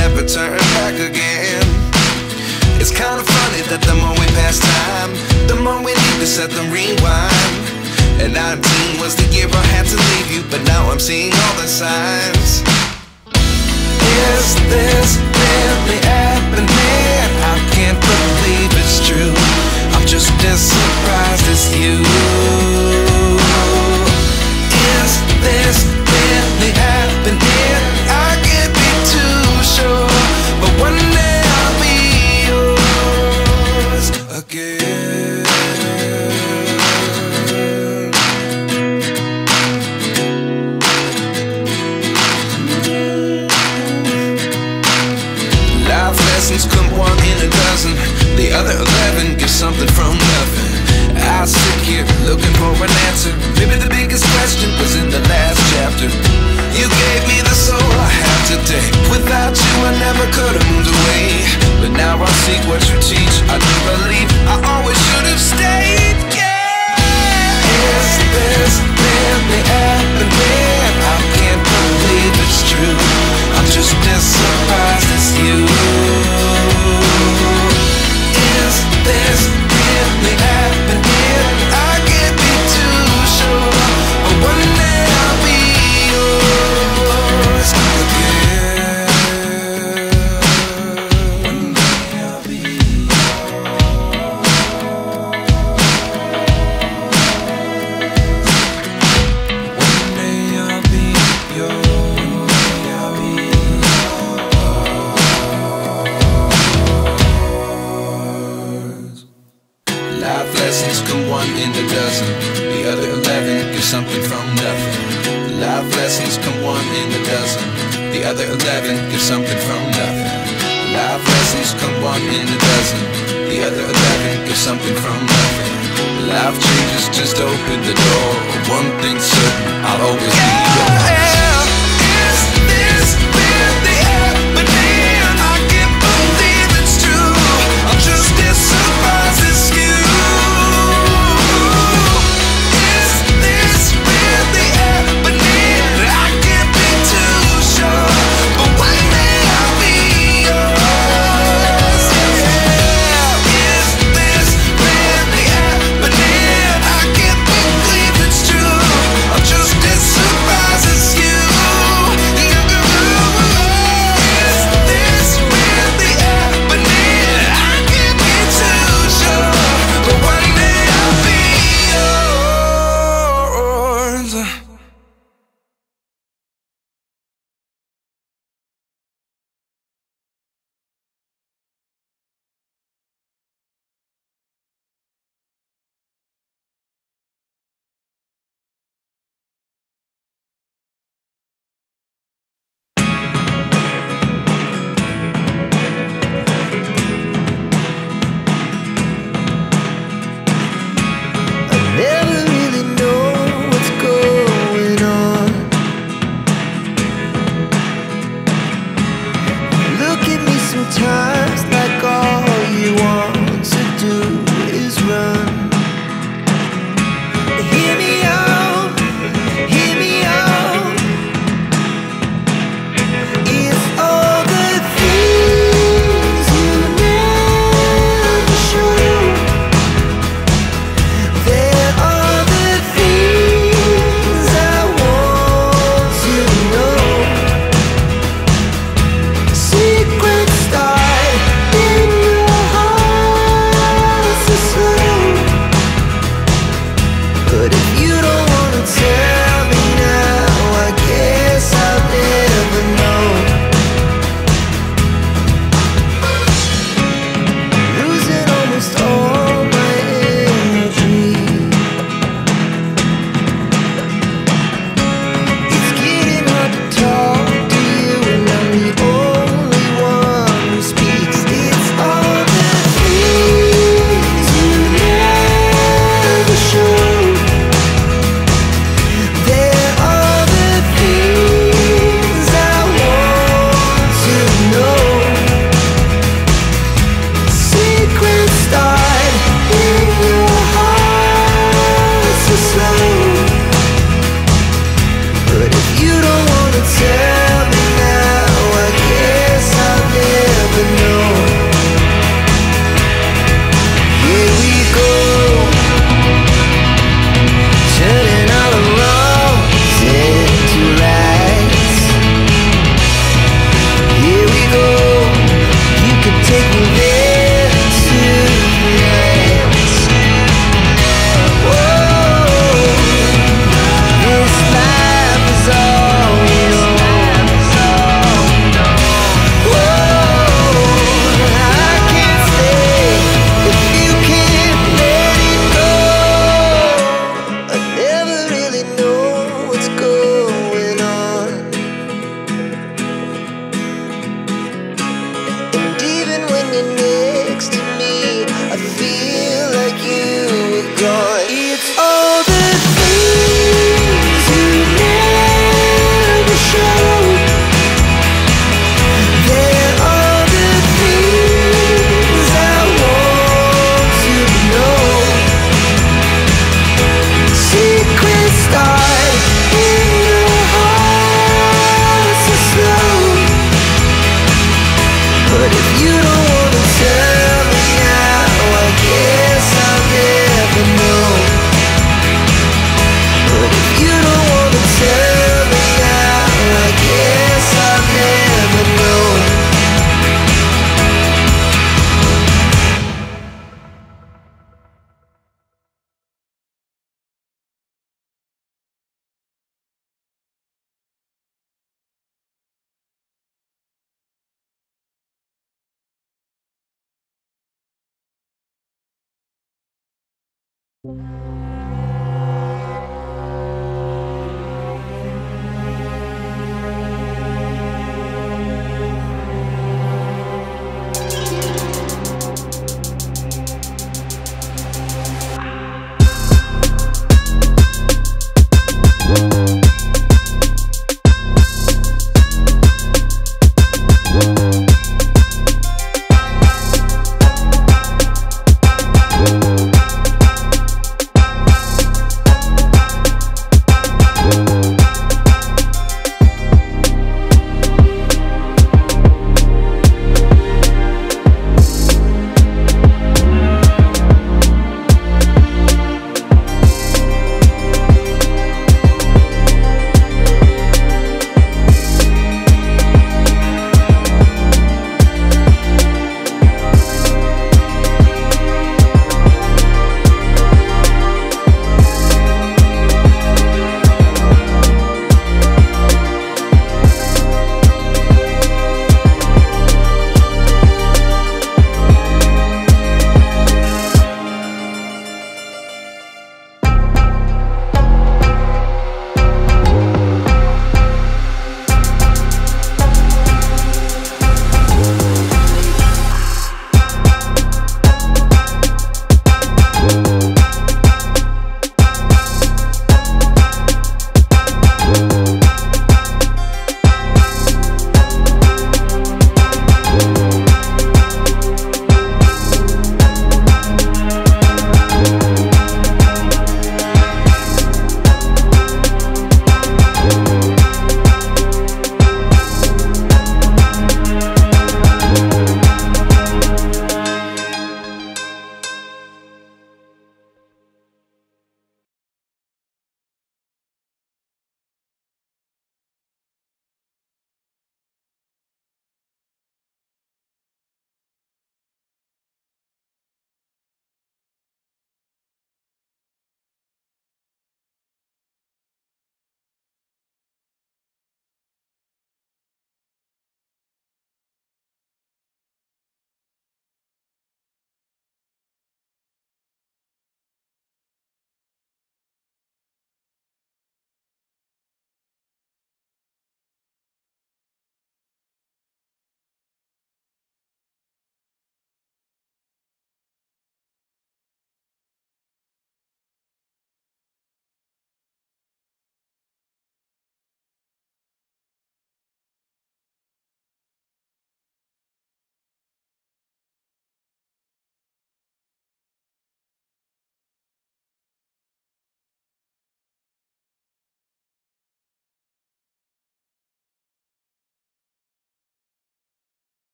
step turn back again. It's kinda funny that the more we pass time The more we need to set the rewind. And 19 was the year I had to leave you But now I'm seeing all the signs. Is this really happening? I can't believe it's true. I'm just as surprised as you. never could have moved away. But now I seek what you teach. one in a dozen. The other eleven get something from nothing. Life changes, just open the door. One thing's certain, I'll always be yours. Thank